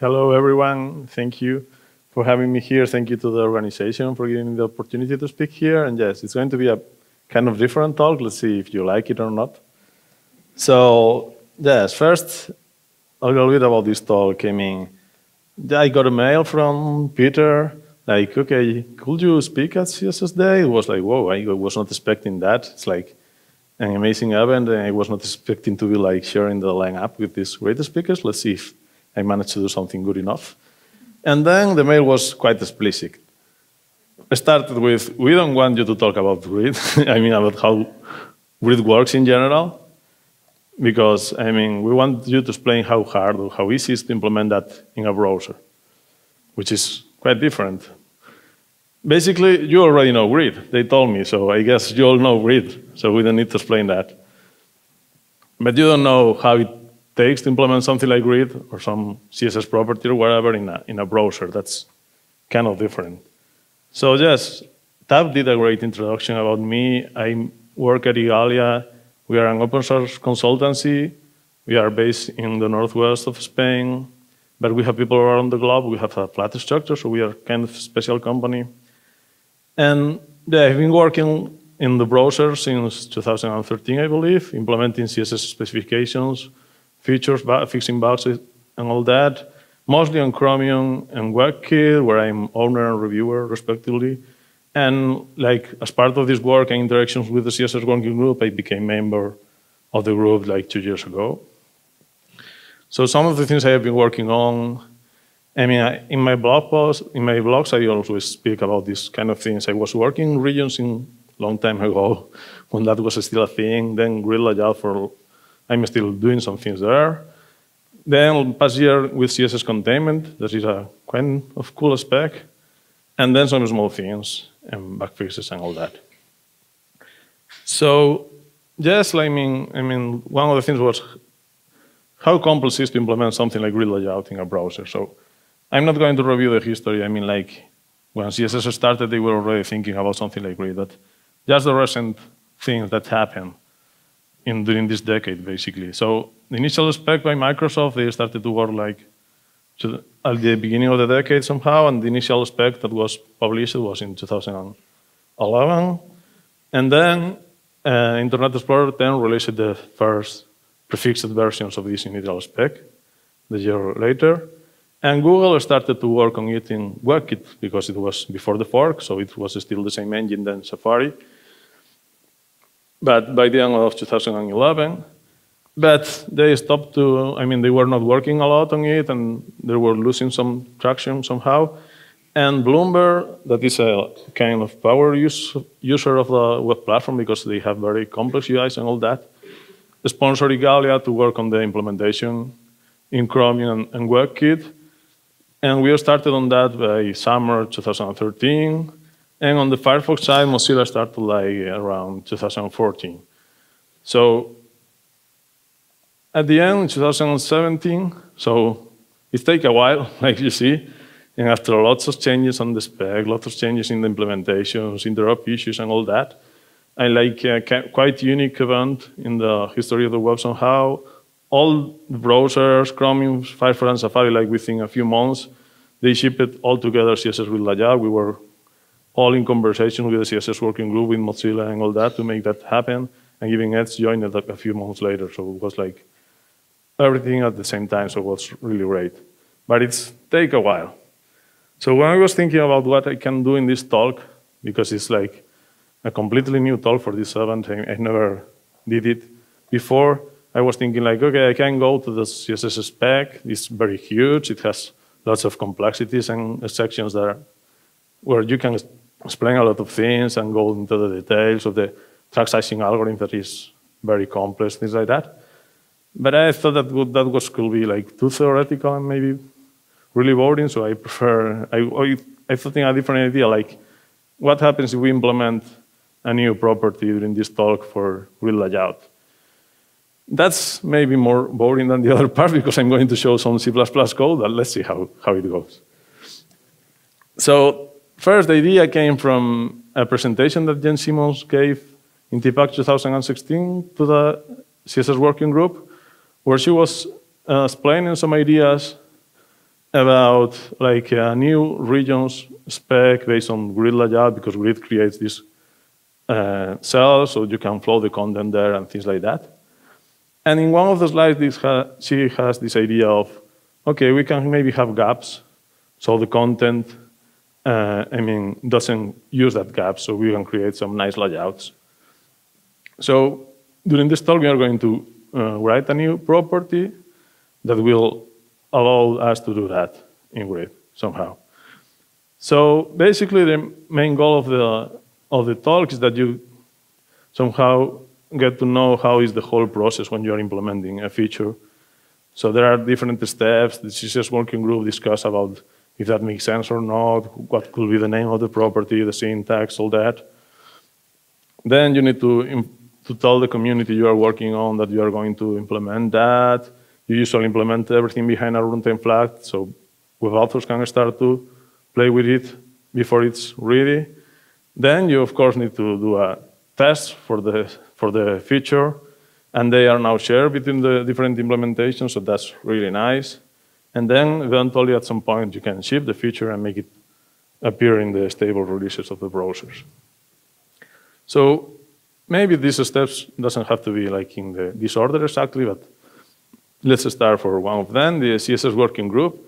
hello everyone. Thank you for having me here. Thank you to the organization for giving me the opportunity to speak here. And yes, it's going to be a kind of different talk. Let's see if you like it or not. So yes, first a little bit about this talk. I mean, I got a mail from Peter, like, okay, could you speak at CSS Day? It was like, whoa, I was not expecting that. It's like an amazing event, and I was not expecting to be like sharing the lineup with these great speakers. Let's see if I managed to do something good enough. And then the mail was quite explicit. I started with, we don't want you to talk about grid. I mean, about how grid works in general because I mean, we want you to explain how hard or how easy it is to implement that in a browser, which is quite different. Basically, you already know grid. They told me, so I guess you all know grid, so we don't need to explain that. But you don't know how it takes to implement something like grid or some CSS property or whatever in a, in a browser. That's kind of different. So yes, Tab did a great introduction about me. I work at Igalia we are an open source consultancy. We are based in the northwest of Spain, but we have people around the globe. We have a flat structure, so we are kind of a special company. And yeah, I've been working in the browser since 2013, I believe, implementing CSS specifications, features, fixing bugs, and all that, mostly on Chromium and WebKit, where I'm owner and reviewer, respectively. And like as part of this work and interactions with the CSS working group, I became member of the group like two years ago. So some of the things I have been working on, I mean, I, in my blog post, in my blogs, I always speak about these kind of things. I was working in regions in long time ago when that was still a thing. Then Grid Layout for, I'm still doing some things there. Then past year with CSS containment, that is a kind of cool spec. And then some small things and bug fixes and all that. So yes, I mean, I mean, one of the things was how complex is to implement something like grid layout in a browser. So I'm not going to review the history. I mean, like when CSS started, they were already thinking about something like grid. But just the recent things that happened in during this decade, basically. So the initial spec by Microsoft, they started to work like to, at the beginning of the decade somehow, and the initial spec that was published was in 2011. And then uh, Internet Explorer 10 released the first prefixed versions of this initial spec the year later. And Google started to work on it in WebKit because it was before the fork, so it was still the same engine than Safari. But by the end of 2011, but they stopped to, I mean, they were not working a lot on it and they were losing some traction somehow. And Bloomberg, that is a kind of power use, user of the web platform because they have very complex UIs and all that, sponsored Igalia to work on the implementation in Chromium and, and WebKit. And we started on that by summer 2013. And on the Firefox side, Mozilla started like around 2014. So at the end, 2017, so it takes a while, like you see, and after lots of changes on the spec, lots of changes in the implementations, interop issues, and all that, I like uh, a quite unique event in the history of the web somehow. All browsers, Chromium, Firefox, and Safari, like within a few months, they shipped all together CSS with Layout. We were all in conversation with the CSS working group, with Mozilla, and all that to make that happen. And Giving Edge joined it a few months later, so it was like everything at the same time, so it was really great. But it's take a while. So when I was thinking about what I can do in this talk, because it's like a completely new talk for this event, I, I never did it before, I was thinking like, okay, I can go to the CSS spec, it's very huge, it has lots of complexities and sections there where you can explain a lot of things and go into the details of the track sizing algorithm that is very complex, things like that. But I thought that would, that was could be like too theoretical and maybe really boring. So I prefer I I thought in a different idea like what happens if we implement a new property during this talk for grid layout. That's maybe more boring than the other part because I'm going to show some C++ code, but let's see how, how it goes. So first, the idea came from a presentation that Jen Simmons gave in TPAC 2016 to the CSS working group where she was uh, explaining some ideas about like a new regions spec based on grid layout because grid creates this uh, cells, so you can flow the content there and things like that. And in one of the slides, ha she has this idea of, okay, we can maybe have gaps, so the content, uh, I mean, doesn't use that gap, so we can create some nice layouts. So during this talk, we are going to uh, write a new property that will allow us to do that in Grid somehow. So basically, the main goal of the of the talk is that you somehow get to know how is the whole process when you are implementing a feature. So there are different steps. The CSS working group discuss about if that makes sense or not, what could be the name of the property, the syntax, all that. Then you need to, to tell the community you are working on that you are going to implement that. You usually implement everything behind a runtime flag, so web authors can start to play with it before it's ready. Then you, of course, need to do a test for the, for the feature, and they are now shared between the different implementations, so that's really nice. And then eventually at some point you can ship the feature and make it appear in the stable releases of the browsers. So maybe these steps doesn't have to be like in the disorder exactly, but let's start for one of them, the CSS working group.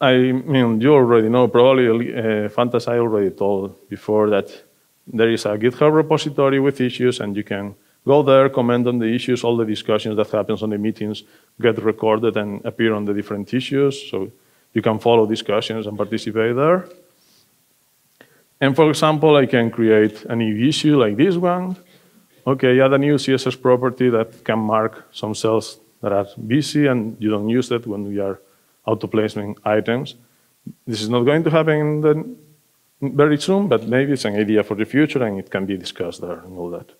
I mean, you already know, probably uh, Fantas I already told before that there is a GitHub repository with issues and you can go there, comment on the issues, all the discussions that happens on the meetings get recorded and appear on the different issues. So you can follow discussions and participate there. And for example, I can create a new issue like this one. Okay, add a new CSS property that can mark some cells that are busy and you don't use it when we are auto-placing items. This is not going to happen very soon, but maybe it's an idea for the future and it can be discussed there and all that.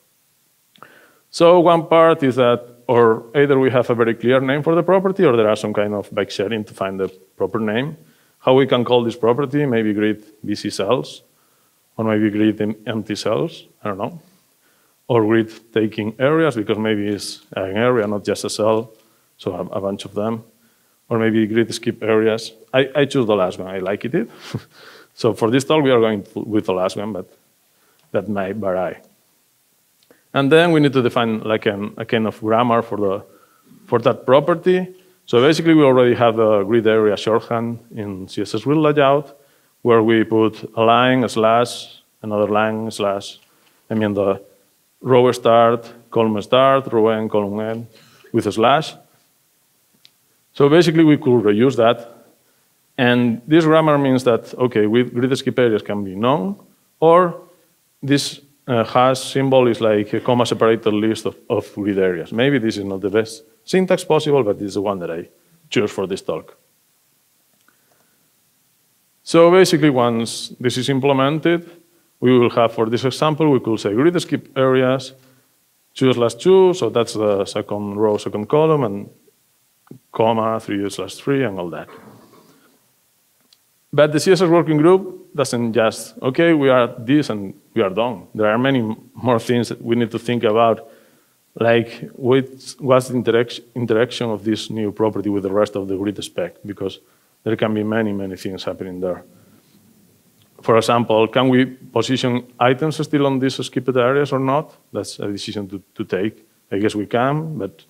So one part is that, or either we have a very clear name for the property or there are some kind of bikeshedding to find the proper name. How we can call this property, maybe grid busy cells, or maybe grid empty cells, I don't know. Or grid taking areas, because maybe it's an area, not just a cell, so a, bunch of them or maybe grid skip areas. I, I choose the last one, I like it. so for this talk, we are going with the last one, but that may vary. And then we need to define like an, a kind of grammar for, the, for that property. So basically, we already have the grid area shorthand in CSS grid layout, where we put a line, a slash, another line, slash. I mean the row start, column start, row end, column end, with a slash. So basically, we could reuse that. And this grammar means that, OK, with grid skip areas can be known, or this uh, hash symbol is like a comma separated list of, of grid areas. Maybe this is not the best syntax possible, but this is the one that I choose for this talk. So basically, once this is implemented, we will have, for this example, we could say grid skip areas, two slash two, so that's the second row, second column, and comma, 3 slash 3, and all that. But the CSS working group doesn't just, okay, we are this and we are done. There are many more things that we need to think about, like what's the interaction, interaction of this new property with the rest of the grid spec, because there can be many, many things happening there. For example, can we position items still on these skipped areas or not? That's a decision to, to take. I guess we can, but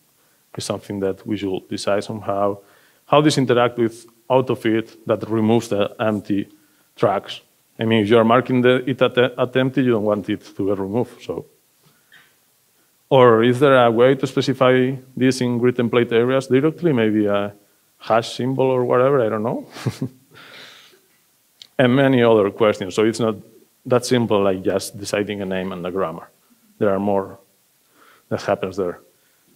it's something that we should decide somehow. How this interact with autofit that removes the empty tracks. I mean, if you are marking the, it at, at empty, you don't want it to get removed. So, or is there a way to specify this in grid template areas directly? Maybe a hash symbol or whatever. I don't know. and many other questions. So it's not that simple like just deciding a name and a grammar. There are more that happens there.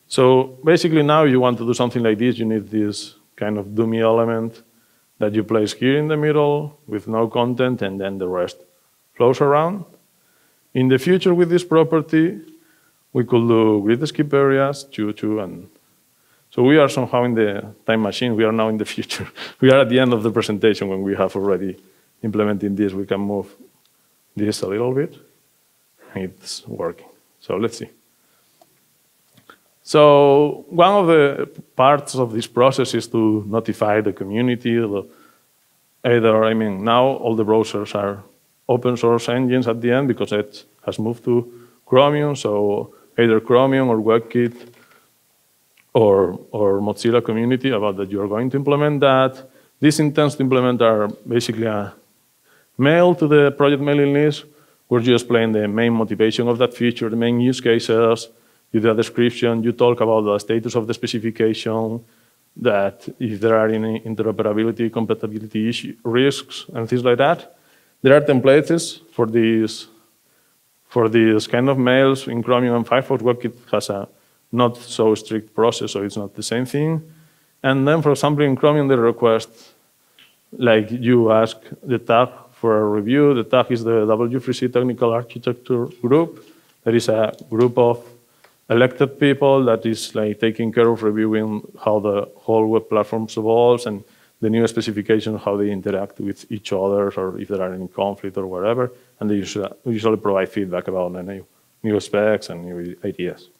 So basically now you want to do something like this, you need this kind of dummy element that you place here in the middle with no content and then the rest flows around. In the future with this property, we could do grid skip areas, two, two, and so we are somehow in the time machine. We are now in the future. we are at the end of the presentation when we have already implemented this. We can move this a little bit. It's working. So let's see. So one of the parts of this process is to notify the community. Either, I mean, now all the browsers are open source engines at the end because it has moved to Chromium. So either Chromium or WebKit or, or Mozilla community about that you are going to implement that. These intents to implement are basically a mail to the project mailing list where you explain the main motivation of that feature, the main use cases, you do a description, you talk about the status of the specification, that if there are any interoperability, compatibility issue, risks, and things like that. There are templates for these for these kind of mails in Chromium and Firefox. WebKit has a not so strict process, so it's not the same thing. And then, for example, in Chromium, the request, like you ask the tag for a review. The tag is the W3C Technical Architecture Group. There is a group of elected people that is like taking care of reviewing how the whole web platform evolves and the new specifications, how they interact with each other, or if there are any conflict or whatever. And they usually, provide feedback about new, new specs and new ideas.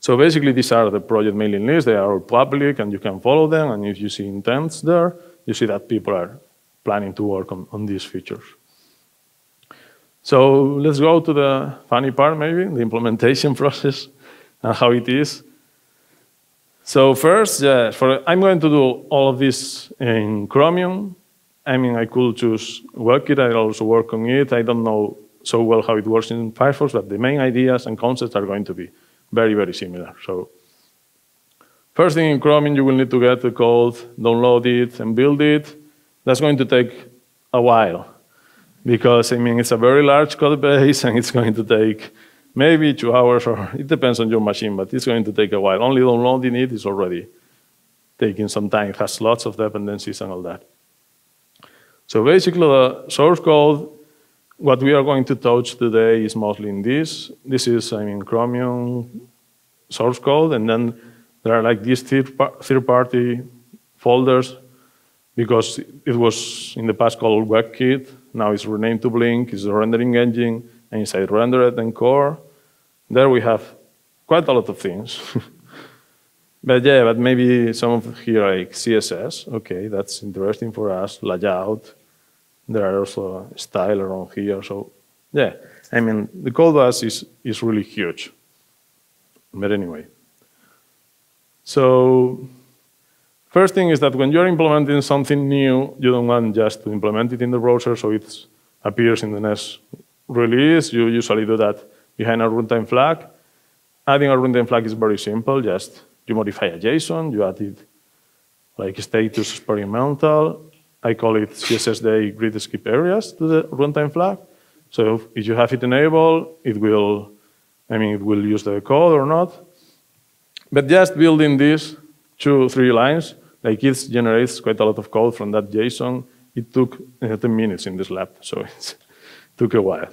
So basically, these are the project mailing lists. They are all public, and you can follow them. And if you see intents there, you see that people are planning to work on, on these features. So let's go to the funny part, maybe, the implementation process and how it is. So first, yeah, for, I'm going to do all of this in Chromium. I mean, I could choose WebKit. I also work on it. I don't know so well how it works in Firefox, but the main ideas and concepts are going to be very, very similar. So first thing in Chromium, you will need to get the code, download it, and build it. That's going to take a while because, I mean, it's a very large code base and it's going to take maybe two hours, or it depends on your machine, but it's going to take a while. Only downloading it is already taking some time. It has lots of dependencies and all that. So basically, the source code, what we are going to touch today is mostly in this. This is, I mean, Chromium source code, and then there are like these third-party folders because it was in the past called WebKit. Now it's renamed to Blink. It's the rendering engine, and inside rendered and core, there we have quite a lot of things. but yeah, but maybe some of here like CSS. Okay, that's interesting for us. Layout. There are also style around here. So yeah, I mean the code base is is really huge. But anyway, so first thing is that when you're implementing something new, you don't want just to implement it in the browser so it appears in the next release. You usually do that behind a runtime flag. Adding a runtime flag is very simple. Just you modify a JSON, you add it like status experimental. I call it CSSD grid skip areas to the runtime flag. So if you have it enabled, it will, I mean, it will use the code or not. But just building this two, three lines, like it generates quite a lot of code from that JSON. It took uh, 10 minutes in this lab, so it took a while.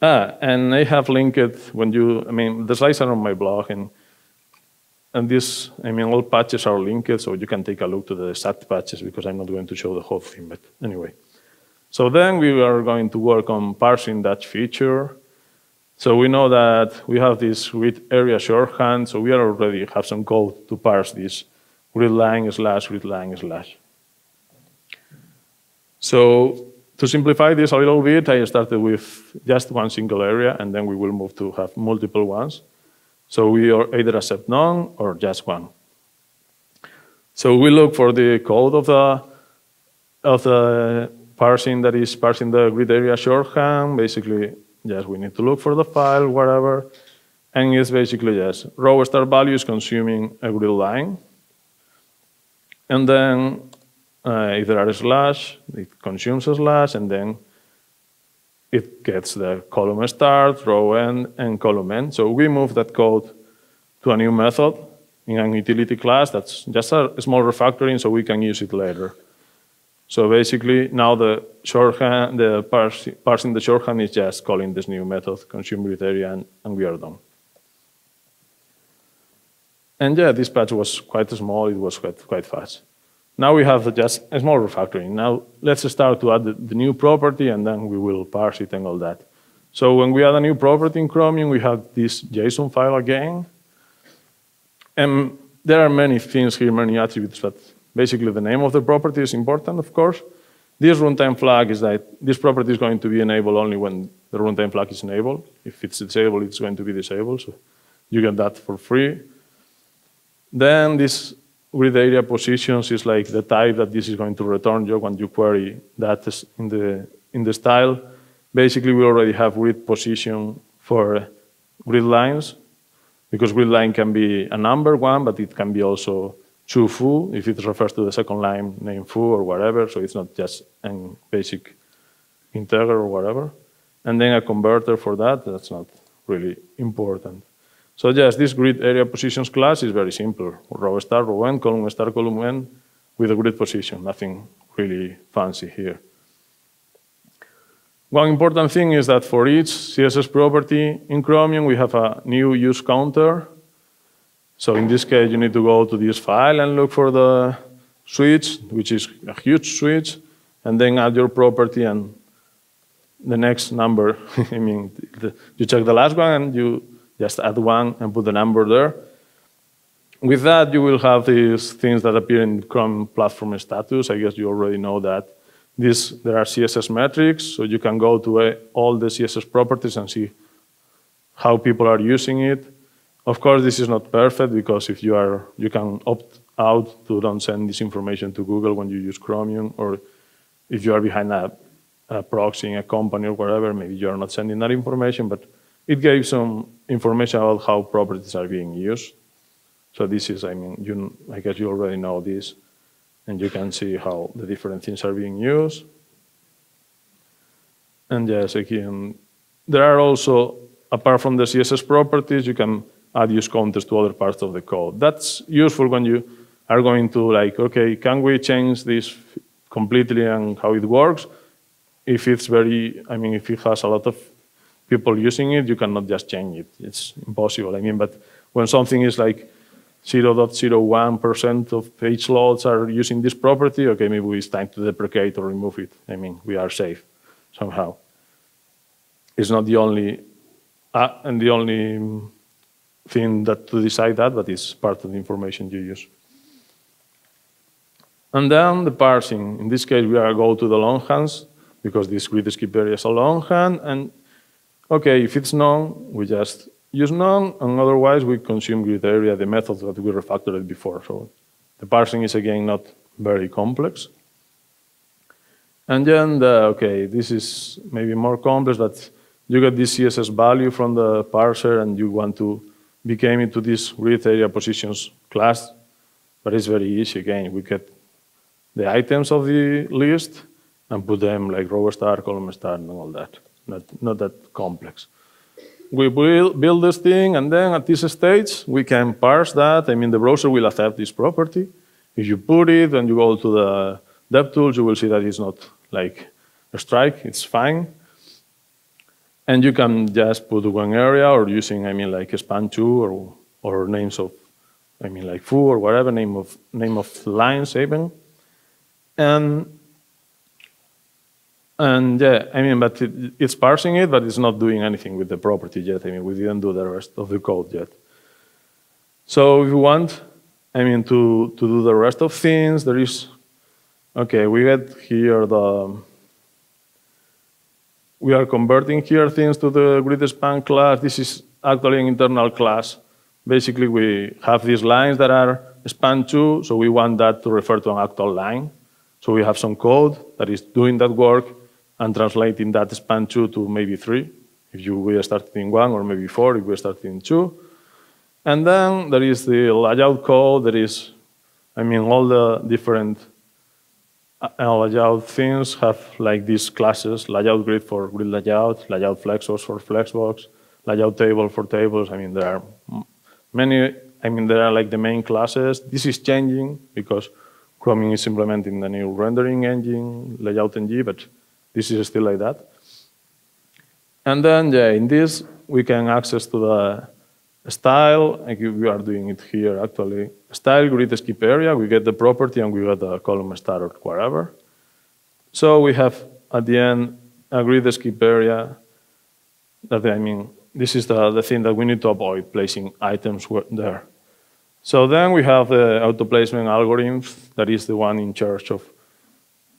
Ah, and I have linked when you, I mean, the slides are on my blog, and and this, I mean, all patches are linked, so you can take a look to the exact patches because I'm not going to show the whole thing, but anyway. So then we are going to work on parsing that feature. So we know that we have this grid area shorthand, so we already have some code to parse this grid line slash grid line slash. So to simplify this a little bit, I started with just one single area, and then we will move to have multiple ones. So we are either accept none or just one. So we look for the code of the of the parsing that is parsing the grid area shorthand. Basically, yes, we need to look for the file, whatever. And it's basically yes, row start value is consuming a grid line. And then uh, if there are slash, it consumes a slash, and then it gets the column start, row end, and column end. So we move that code to a new method in an utility class that's just a small refactoring so we can use it later. So basically, now the shorthand, the parse, parsing the shorthand is just calling this new method, consume grid area, and, and we are done. And yeah, this patch was quite small, it was quite, quite fast. Now we have just a small refactoring. Now let's start to add the, the, new property and then we will parse it and all that. So when we add a new property in Chromium, we have this JSON file again. And there are many things here, many attributes, but basically the name of the property is important, of course. This runtime flag is that this property is going to be enabled only when the runtime flag is enabled. If it's disabled, it's going to be disabled. So you get that for free. Then this grid area positions is like the type that this is going to return you when you query that in the, in the style. Basically, we already have grid position for grid lines because grid line can be a number one, but it can be also two foo if it refers to the second line name foo or whatever. So it's not just a basic integer or whatever. And then a converter for that, that's not really important. So yes, this grid area positions class is very simple. Row star, row n, column star, column n, with a grid position, nothing really fancy here. One important thing is that for each CSS property in Chromium, we have a new use counter. So in this case, you need to go to this file and look for the switch, which is a huge switch, and then add your property and the next number. I mean, the, you check the last one and you just add one and put the number there. With that, you will have these things that appear in Chrome platform status. I guess you already know that. This, there are CSS metrics, so you can go to uh, all the CSS properties and see how people are using it. Of course, this is not perfect because if you are, you can opt out to don't send this information to Google when you use Chromium, or if you are behind a, a proxy in a company or whatever, maybe you are not sending that information, but it gave some information about how properties are being used. So this is, I mean, you, I guess you already know this, and you can see how the different things are being used. And yes, again, there are also, apart from the CSS properties, you can add use counters to other parts of the code. That's useful when you are going to like, okay, can we change this completely and how it works? If it's very, I mean, if it has a lot of people using it, you cannot just change it. It's impossible. I mean, but when something is like 0.01% of page loads are using this property, okay, maybe it's time to deprecate or remove it. I mean, we are safe somehow. It's not the only uh, and the only thing that to decide that, but it's part of the information you use. And then the parsing. In this case, we are go to the longhands because this grid skip area is a longhand, and Okay, if it's none, we just use none, and otherwise we consume grid area, the methods that we refactored before. So the parsing is again not very complex. And then, the, okay, this is maybe more complex, but you get this CSS value from the parser and you want to become into this grid area positions class, but it's very easy again. We get the items of the list and put them like row star, column star, and all that not, not that complex. We build, build this thing, and then at this stage, we can parse that. I mean, the browser will accept this property. If you put it and you go to the DevTools, you will see that it's not like a strike, it's fine. And you can just put one area or using, I mean, like span two or, or names of, I mean, like foo or whatever, name of, name of lines even. And and yeah, I mean, but it, it's parsing it, but it's not doing anything with the property yet. I mean, we didn't do the rest of the code yet. So if you want, I mean, to, to do the rest of things, there is, okay, we get here the, we are converting here things to the grid span class. This is actually an internal class. Basically, we have these lines that are span two, so we want that to refer to an actual line. So we have some code that is doing that work, and translating that span two to maybe three, if you were starting in one, or maybe four, if we starting in two. And then there is the layout code, there is, I mean, all the different uh, layout things have like these classes, layout grid for grid layout, layout flexbox for flexbox, layout table for tables. I mean, there are many, I mean, there are like the main classes. This is changing because Chromium is implementing the new rendering engine, layout ng, but this is still like that. And then, yeah, in this, we can access to the style, like we are doing it here actually. Style grid skip area, we get the property and we get the column star or whatever. So we have at the end a grid skip area That I mean, this is the, the thing that we need to avoid placing items there. So then we have the auto placement algorithm that is the one in charge of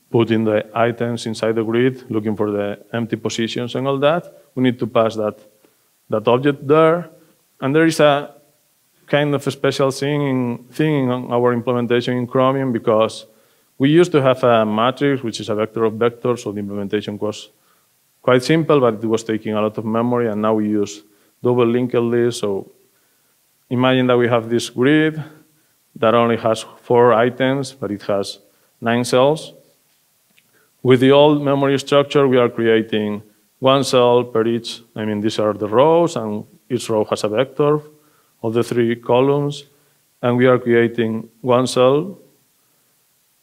putting the items inside the grid, looking for the empty positions and all that. We need to pass that, that object there. And there is a kind of a special thing in, thing in our implementation in Chromium because we used to have a matrix, which is a vector of vectors, so the implementation was quite simple, but it was taking a lot of memory, and now we use double linked list. So imagine that we have this grid that only has four items, but it has nine cells. With the old memory structure, we are creating one cell per each. I mean, these are the rows, and each row has a vector of the three columns. And we are creating one cell,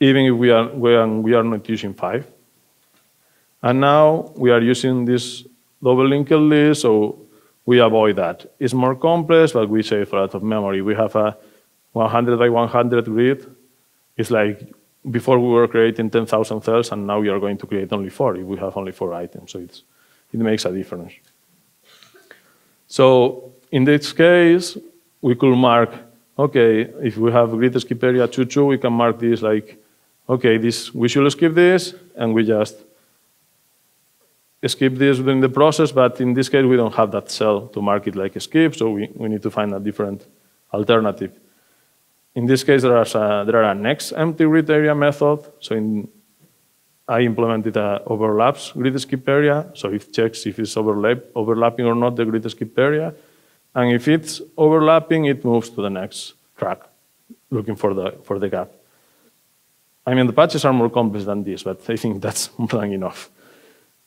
even if we are, we are not using five. And now we are using this double linked list, so we avoid that. It's more complex, but we save a lot of memory. We have a 100 by 100 grid. It's like before we were creating 10,000 cells, and now we are going to create only four if we have only four items. So it's, it makes a difference. So in this case, we could mark, okay, if we have grid skip area 2, 2, we can mark this like, okay, this we should skip this, and we just skip this during the process, but in this case, we don't have that cell to mark it like a skip, so we, we need to find a different alternative. In this case, there, a, uh, there are a next empty grid area method. So in, I implemented a overlaps grid skip area. So it checks if it's overlap, overlapping or not the grid skip area. And if it's overlapping, it moves to the next track, looking for the, for the gap. I mean, the patches are more complex than this, but I think that's more than enough.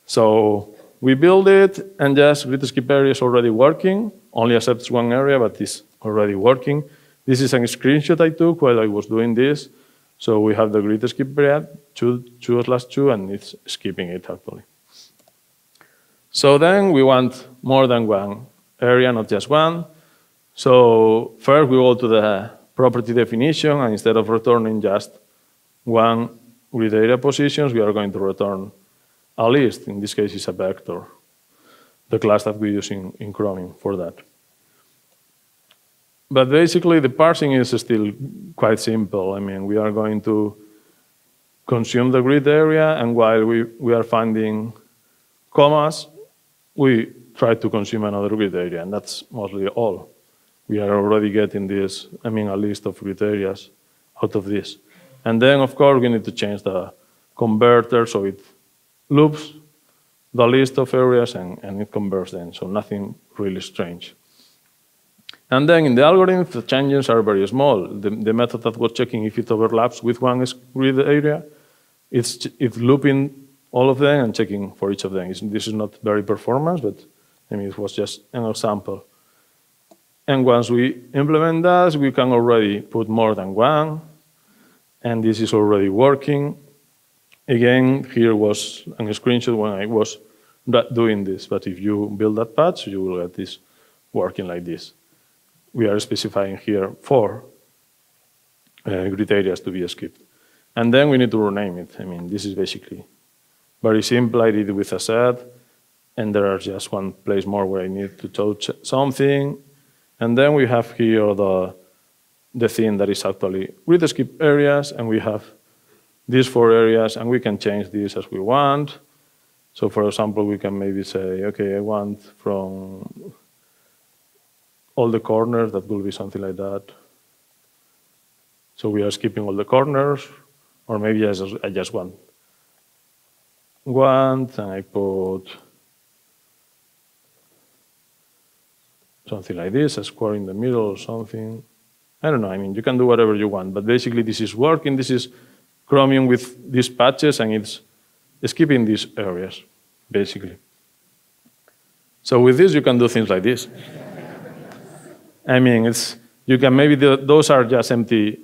So we build it, and yes, grid skip area is already working, only accepts one area, but it's already working. This is a screenshot I took while I was doing this. So we have the grid skip area, two, two slash two, and it's skipping it actually. So then we want more than one area, not just one. So first we go to the property definition, and instead of returning just one grid area positions, we are going to return a list. In this case, it's a vector, the class that we use in, in Chromium for that. But basically, the parsing is still quite simple. I mean, we are going to consume the grid area, and while we, we are finding commas, we try to consume another grid area, and that's mostly all. We are already getting this, I mean, a list of grid areas out of this. And then, of course, we need to change the converter so it loops the list of areas and, and it converts them, so nothing really strange. And then in the algorithm, the changes are very small. The, the method that was checking if it overlaps with one grid area, it's, it's looping all of them and checking for each of them. It's, this is not very performance, but I mean, it was just an example. And once we implement that, we can already put more than one, and this is already working. Again, here was a screenshot when I was doing this, but if you build that patch, you will get this working like this we are specifying here four uh, grid areas to be skipped. And then we need to rename it. I mean, this is basically very simple. I did it with a set, and there are just one place more where I need to touch something. And then we have here the, the thing that is actually grid skip areas, and we have these four areas, and we can change these as we want. So for example, we can maybe say, okay, I want from all the corners, that will be something like that. So we are skipping all the corners, or maybe I just, I just want one, and I put something like this, a square in the middle or something. I don't know, I mean, you can do whatever you want, but basically this is working, this is Chromium with these patches, and it's skipping these areas, basically. So with this, you can do things like this. I mean, it's you can maybe the, those are just empty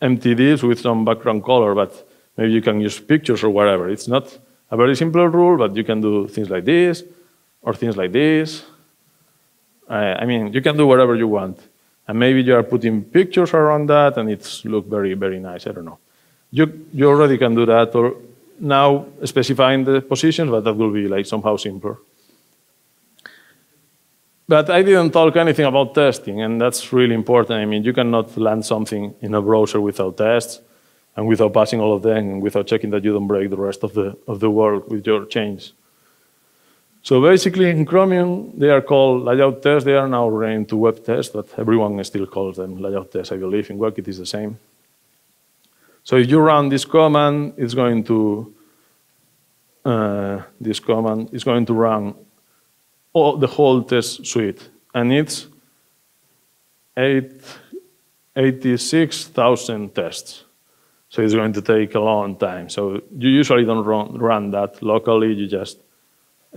empty divs with some background color, but maybe you can use pictures or whatever. It's not a very simple rule, but you can do things like this or things like this. I, I mean, you can do whatever you want. And maybe you are putting pictures around that and it's look very, very nice. I don't know. You, you already can do that or now specifying the positions, but that will be like somehow simpler. But I didn't talk anything about testing, and that's really important. I mean, you cannot land something in a browser without tests and without passing all of them and without checking that you don't break the rest of the, of the world with your change. So basically, in Chromium, they are called layout tests. They are now renamed to web tests, but everyone still calls them layout tests, I believe. In WebKit, it is the same. So if you run this command, it's going to uh, this command is going to run all, the whole test suite, and it's 86,000 tests. So it's going to take a long time. So you usually don't run, run that locally. You just,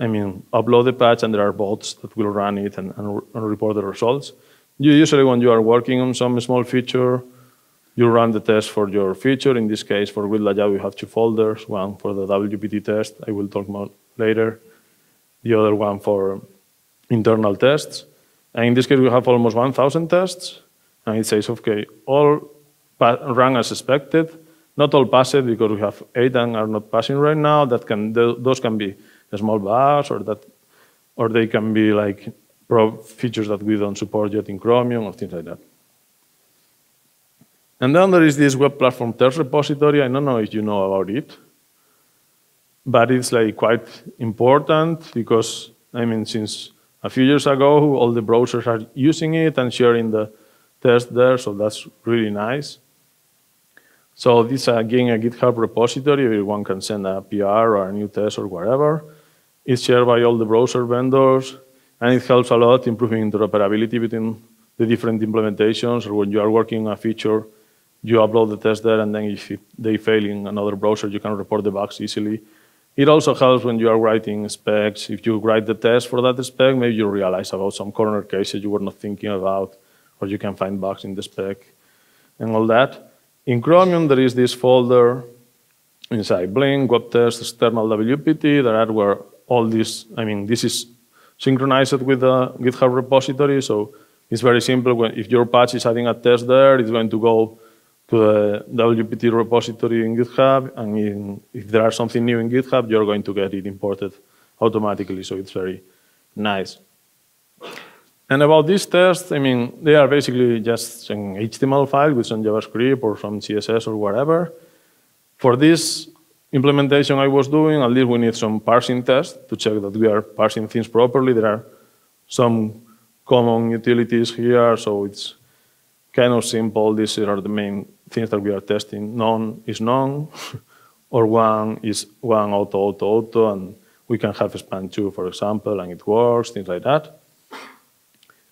I mean, upload the patch, and there are bots that will run it and, and, and report the results. You usually, when you are working on some small feature, you run the test for your feature. In this case, for grid we have two folders, one for the WPT test, I will talk about later, the other one for internal tests. And in this case, we have almost 1,000 tests. And it says, okay, all run as expected. Not all passed because we have eight and are not passing right now. That can those can be small bugs or that, or they can be like features that we don't support yet in Chromium or things like that. And then there is this web platform test repository. I don't know if you know about it, but it's like quite important because I mean, since a few years ago, all the browsers are using it and sharing the test there, so that's really nice. So this is again a GitHub repository. Everyone can send a PR or a new test or whatever. It's shared by all the browser vendors, and it helps a lot improving interoperability between the different implementations. Or when you are working on a feature, you upload the test there, and then if they fail in another browser, you can report the bugs easily. It also helps when you are writing specs. If you write the test for that spec, maybe you realize about some corner cases you were not thinking about, or you can find bugs in the spec and all that. In Chromium, there is this folder inside Blink, web test, external WPT, that are where all this, I mean, this is synchronized with the GitHub repository, so it's very simple. When, if your patch is adding a test there, it's going to go to the WPT repository in GitHub, and in, if there are something new in GitHub, you're going to get it imported automatically, so it's very nice. And about these tests, I mean, they are basically just an HTML file with some JavaScript or some CSS or whatever. For this implementation I was doing, at least we need some parsing tests to check that we are parsing things properly. There are some common utilities here, so it's kind of simple. These are the main things that we are testing. None is none, or one is one auto, auto, auto, and we can have span two, for example, and it works, things like that.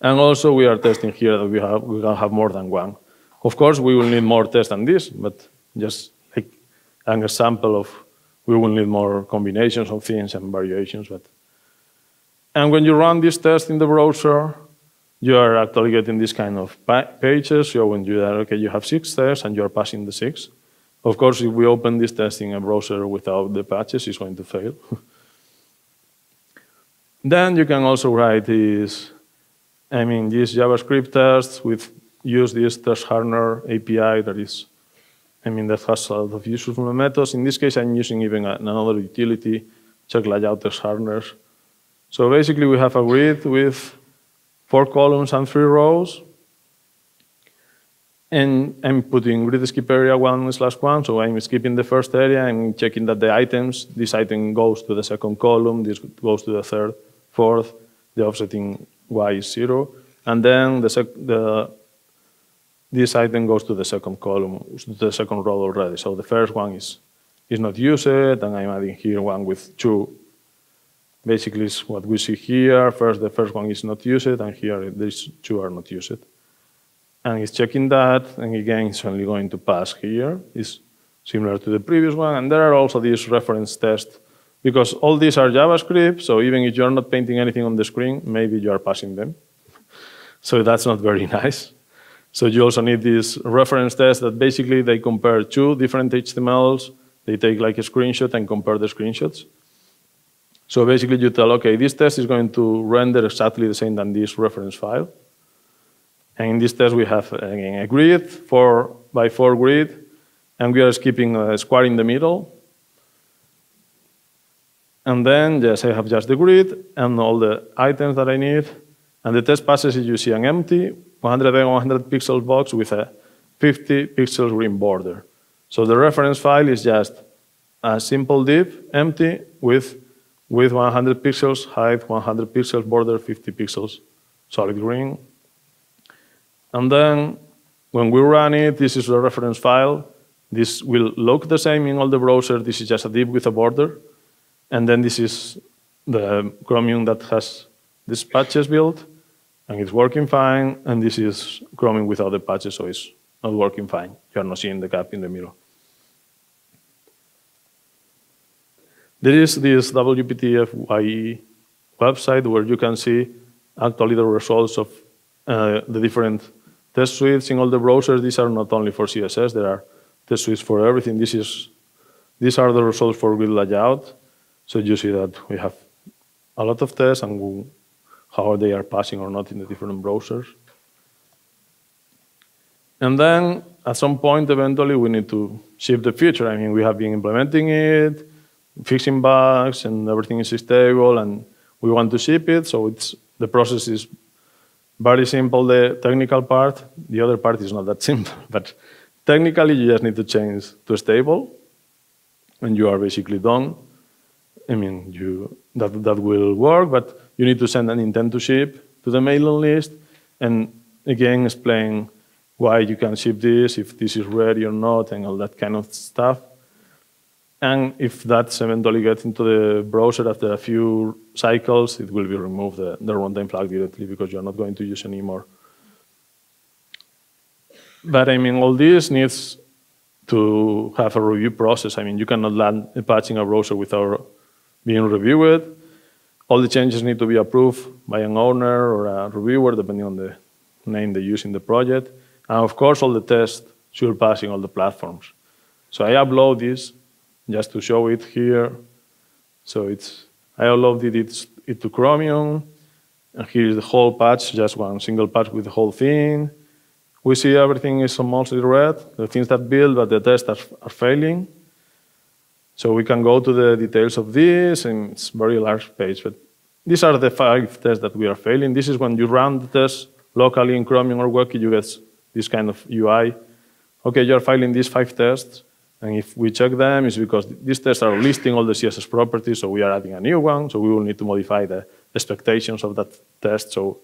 And also we are testing here that we, have, we can have more than one. Of course, we will need more tests than this, but just like an example of we will need more combinations of things and variations. But And when you run this test in the browser, you are actually getting this kind of pages. When you are, okay, you have six tests and you are passing the six. Of course, if we open this test in a browser without the patches, it's going to fail. then you can also write this, I mean, these JavaScript tests with use this testharness API that is, I mean, that has a lot of useful methods. In this case, I'm using even another utility, check layout test hardeners. So basically, we have agreed with four columns and three rows. And I'm putting grid skip area one slash one, so I'm skipping the first area and checking that the items, this item goes to the second column, this goes to the third, fourth, the offsetting y is zero, and then the, the this item goes to the second column, the second row already. So the first one is, is not used, and I'm adding here one with two basically is what we see here. First, the first one is not used, and here these two are not used. And it's checking that, and again, it's only going to pass here. It's similar to the previous one. And there are also these reference tests, because all these are JavaScript, so even if you're not painting anything on the screen, maybe you are passing them. so that's not very nice. So you also need these reference tests that basically they compare two different HTMLs. They take like a screenshot and compare the screenshots. So basically you tell, okay, this test is going to render exactly the same than this reference file. And in this test we have again a grid, four by four grid, and we are skipping a square in the middle. And then, yes, I have just the grid and all the items that I need. And the test passes you see an empty 100 by 100 pixel box with a 50 pixel green border. So the reference file is just a simple div, empty, with, with 100 pixels, height 100 pixels, border 50 pixels, solid green. And then when we run it, this is the reference file. This will look the same in all the browsers. This is just a div with a border. And then this is the Chromium that has these patches built, and it's working fine. And this is Chromium without the patches, so it's not working fine. You're not seeing the gap in the middle. There is this WPTF website where you can see actually the results of uh, the different test suites in all the browsers. These are not only for CSS, there are test suites for everything. This is, these are the results for grid layout. So you see that we have a lot of tests and how they are passing or not in the different browsers. And then at some point, eventually, we need to ship the feature. I mean, we have been implementing it, fixing bugs, and everything is stable, and we want to ship it. So it's the process is very simple, the technical part. The other part is not that simple, but technically, you just need to change to stable, and you are basically done. I mean, you that that will work, but you need to send an intent to ship to the mailing list, and again explain why you can ship this, if this is ready or not, and all that kind of stuff. And if that eventually gets into the browser after a few cycles, it will be removed, the, the runtime flag directly, because you're not going to use anymore. But I mean, all this needs to have a review process. I mean, you cannot land a patch in a browser without being reviewed. All the changes need to be approved by an owner or a reviewer, depending on the name they use in the project. And of course, all the tests should pass in all the platforms. So I upload this just to show it here. So it's I uploaded it, it to Chromium, and here is the whole patch, just one single patch with the whole thing. We see everything is mostly red, the things that build, but the tests are, are failing. So we can go to the details of this, and it's very large page. But these are the five tests that we are failing. This is when you run the test locally in Chromium or Webkit, you get this kind of UI. Okay, you're filing these five tests, and if we check them, it's because these tests are listing all the CSS properties, so we are adding a new one, so we will need to modify the expectations of that test. So,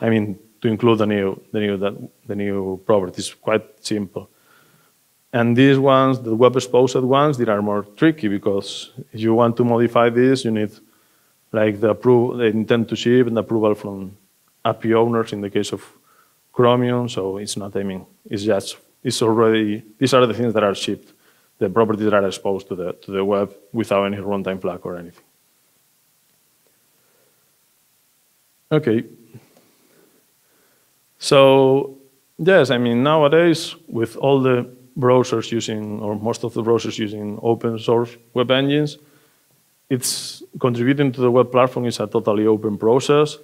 I mean, to include the new, the new, the, the new properties, quite simple. And these ones, the web exposed ones, they are more tricky because if you want to modify this, you need like the, approval, the intent to ship and approval from API owners in the case of Chromium. So it's not, I mean, it's just, it's already, these are the things that are shipped, the properties that are exposed to the, to the web without any runtime flag or anything. Okay. So, yes, I mean, nowadays, with all the browsers using, or most of the browsers using open source web engines, it's contributing to the web platform is a totally open process.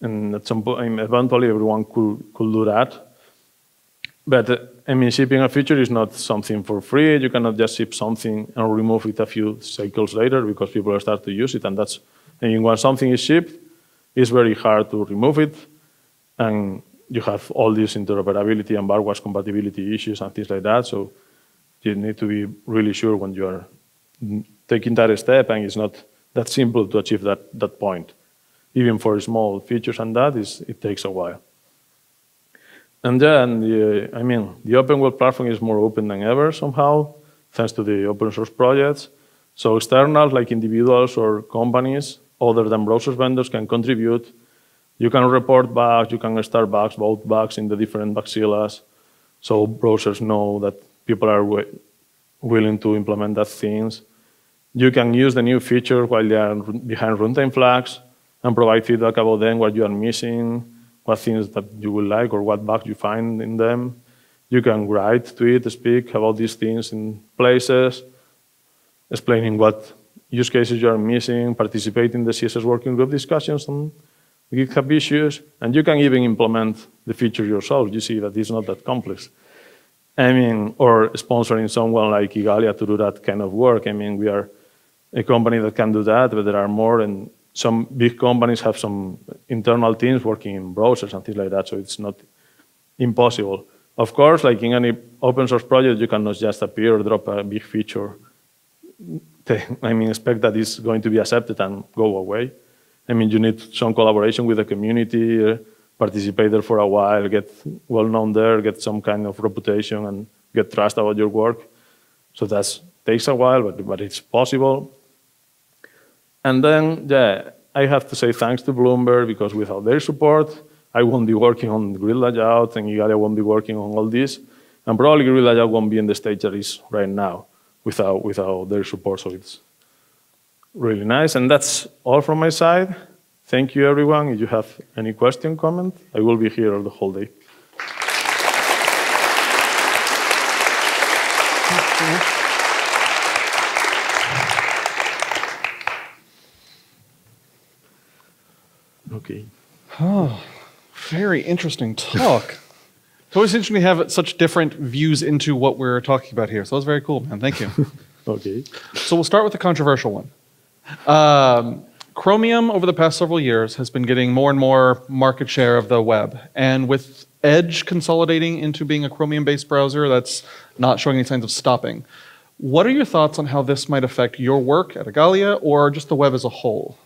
And at some point, eventually everyone could, could do that. But I mean, shipping a feature is not something for free. You cannot just ship something and remove it a few cycles later because people start to use it. And that's, I mean, when something is shipped, it's very hard to remove it. And you have all these interoperability and backwards compatibility issues and things like that. So you need to be really sure when you are taking that step, and it's not that simple to achieve that, that point. Even for small features and that, is, it takes a while. And then, the, I mean, the open web platform is more open than ever somehow, thanks to the open source projects. So externals, like individuals or companies, other than browser vendors, can contribute you can report bugs, you can start bugs, both bugs in the different Bugzillas, so browsers know that people are willing to implement that things. You can use the new feature while they are behind runtime flags and provide feedback about them, what you are missing, what things that you would like, or what bugs you find in them. You can write, tweet, speak about these things in places, explaining what use cases you are missing, participate in the CSS working group discussions, and GitHub issues, and you can even implement the feature yourself. You see that it's not that complex. I mean, or sponsoring someone like Igalia to do that kind of work. I mean, we are a company that can do that, but there are more, and some big companies have some internal teams working in browsers and things like that, so it's not impossible. Of course, like in any open source project, you cannot just appear or drop a big feature. I mean, expect that it's going to be accepted and go away. I mean, you need some collaboration with the community, uh, participate there for a while, get well known there, get some kind of reputation, and get trust about your work. So that takes a while, but, but it's possible. And then, yeah, I have to say thanks to Bloomberg because without their support, I won't be working on grid layout and Igalia won't be working on all this. And probably grid layout won't be in the stage that is right now without, without their support. So it's really nice. And that's all from my side. Thank you, everyone. If you have any question, comment, I will be here the whole day. Okay. Oh, very interesting talk. it's always interesting to have such different views into what we're talking about here. So that's very cool, man. Thank you. okay. So we'll start with the controversial one. Um, Chromium, over the past several years, has been getting more and more market share of the web. And with Edge consolidating into being a Chromium based browser, that's not showing any signs of stopping. What are your thoughts on how this might affect your work at Igalia or just the web as a whole?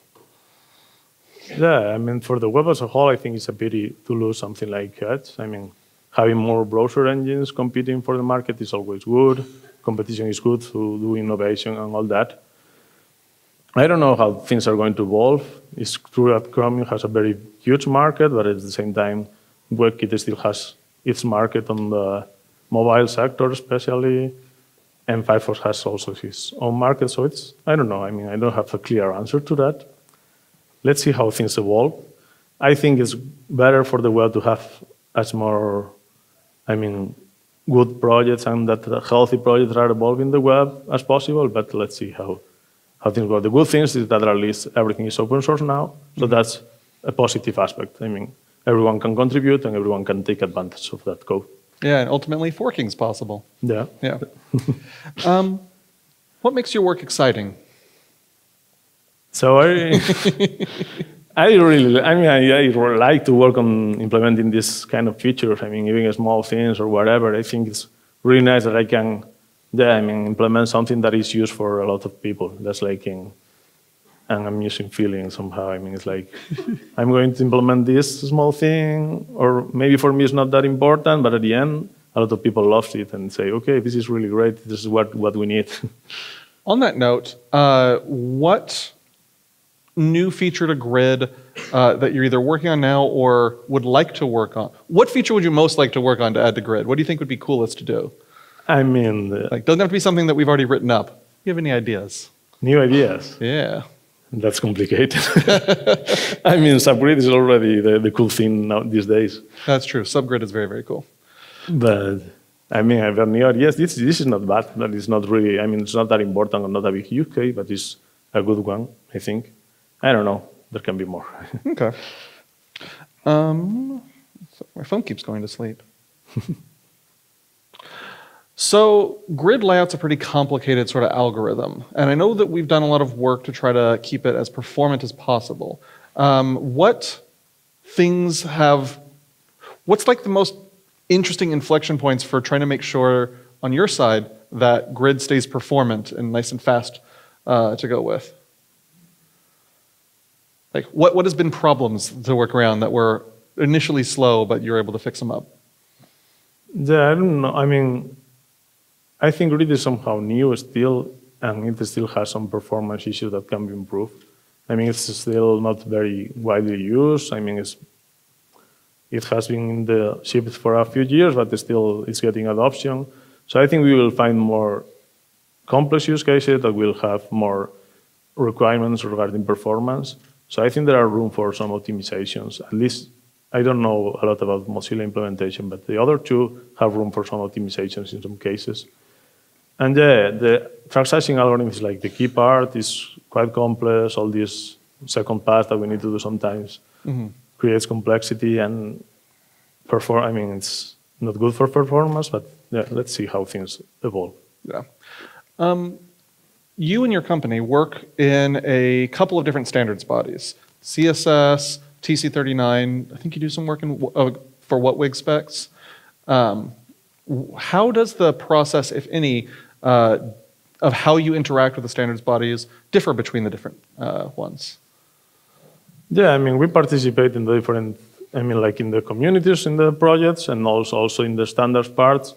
Yeah, I mean, for the web as a whole, I think it's a pity to lose something like that. I mean, having more browser engines competing for the market is always good. Competition is good to do innovation and all that. I don't know how things are going to evolve. It's true that Chromium has a very huge market, but at the same time, WebKit still has its market on the mobile sector, especially, and Firefox has also its own market. So it's, I don't know. I mean, I don't have a clear answer to that. Let's see how things evolve. I think it's better for the web to have as more, I mean, good projects and that healthy projects are evolving the web as possible, but let's see how, how things go. The good things is that at least everything is open source now, so mm-hmm. that's a positive aspect. I mean, everyone can contribute and everyone can take advantage of that code. Yeah, and ultimately forking is possible. Yeah. Yeah. um, what makes your work exciting? So I, I really, I mean, I, I, like to work on implementing this kind of features. I mean, even small things or whatever. I think it's really nice that I can, yeah, I mean, implement something that is used for a lot of people. That's like in, an amusing feeling somehow. I mean, it's like I'm going to implement this small thing, or maybe for me it's not that important, but at the end, a lot of people love it and say, okay, this is really great. This is what, what we need. On that note, uh, what new feature to Grid uh, that you're either working on now or would like to work on? What feature would you most like to work on to add to Grid? What do you think would be coolest to do? I mean, like doesn't have to be something that we've already written up. Do you have any ideas? New ideas? Yeah. That's complicated. I mean, subgrid is already the, the cool thing now these days. That's true. Subgrid is very, very cool. But I mean, I've got new ideas. This, this is not bad. That is not really, I mean, it's not that important or not a big use case, but it's a good one, I think. I don't know. There can be more. okay. Um, my phone keeps going to sleep. so grid layout's a pretty complicated sort of algorithm, and I know that we've done a lot of work to try to keep it as performant as possible. Um, what things have, what's like the most interesting inflection points for trying to make sure on your side that grid stays performant and nice and fast uh, to go with? Like, what, what has been problems to work around that were initially slow, but you're able to fix them up? Yeah, I don't know. I mean, I think Grid is somehow new still, and it still has some performance issues that can be improved. I mean, it's still not very widely used. I mean, it's, it has been in the shipped for a few years, but still it's getting adoption. So I think we will find more complex use cases that will have more requirements regarding performance. So I think there are room for some optimizations. At least I don't know a lot about Mozilla implementation, but the other two have room for some optimizations in some cases. And yeah, the track sizing algorithm is like the key part is quite complex. All these second pass that we need to do sometimes mm -hmm. creates complexity and perform. I mean, it's not good for performance, but yeah, let's see how things evolve. Yeah. Um, you and your company work in a couple of different standards bodies CSS, TC39. I think you do some work in, uh, for WHATWG specs. Um, how does the process, if any, uh, of how you interact with the standards bodies differ between the different uh, ones? Yeah, I mean, we participate in the different, I mean, like in the communities in the projects and also, also in the standards parts.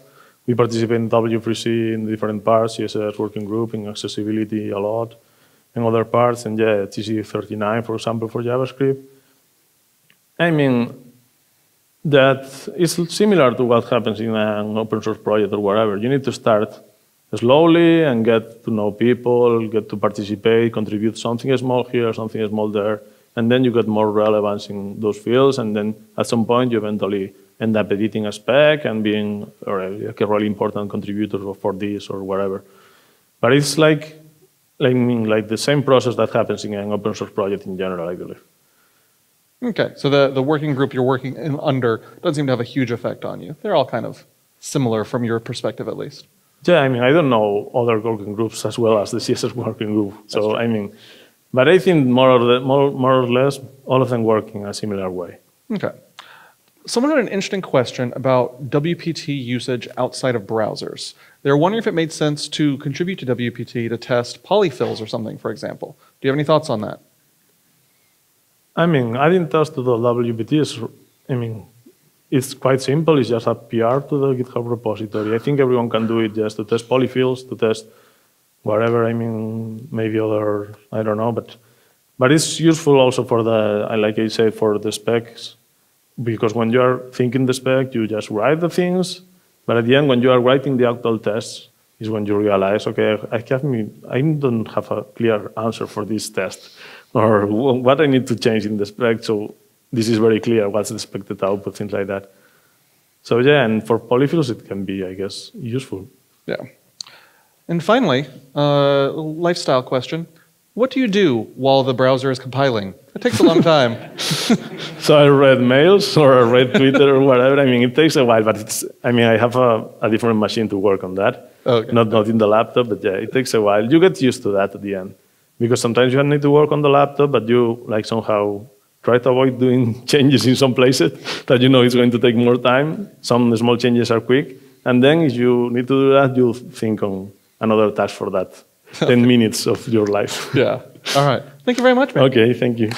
We participate in W3C in different parts, CSS working group, in accessibility a lot, and other parts, and yeah, TC39, for example, for JavaScript. I mean, that is similar to what happens in an open source project or whatever. You need to start slowly and get to know people, get to participate, contribute something small here, something small there, and then you get more relevance in those fields, and then at some point you eventually end up editing a spec and being or a, like a really important contributor for this or whatever. But it's like, like, I mean, like the same process that happens in an open source project in general, I believe. Okay, so the, the working group you're working in under doesn't seem to have a huge effect on you. They're all kind of similar from your perspective, at least. Yeah, I mean, I don't know other working groups as well as the CSS working group. So, I mean, but I think more or, le- more, more or less all of them work in a similar way. Okay. Someone had an interesting question about WPT usage outside of browsers. They were wondering if it made sense to contribute to WPT to test polyfills or something, for example. Do you have any thoughts on that? I mean, I didn't to the WPT is, I mean, it's quite simple. It's just a PR to the GitHub repository. I think everyone can do it just to test polyfills, to test whatever. I mean, maybe other, I don't know, but but it's useful also for the, like I said, for the specs, because when you are thinking the spec, you just write the things, but at the end, when you are writing the actual tests, is when you realize, okay, I have me, I don't have a clear answer for this test, or what I need to change in the spec. So this is very clear what's the expected output, things like that. So yeah, and for polyfills, it can be, I guess, useful. Yeah. And finally, uh, lifestyle question. What do you do while the browser is compiling? It takes a long time. So I read mails or I read Twitter or whatever. I mean, it takes a while, but it's. I mean, I have a, a different machine to work on that. Okay. Not not in the laptop, but yeah, it takes a while. You get used to that at the end, because sometimes you need to work on the laptop, but you like somehow try to avoid doing changes in some places that you know it's going to take more time. Some small changes are quick, and then if you need to do that, you think on another task for that. 10 minutes of your life. yeah. All right. Thank you very much, man. Okay, thank you.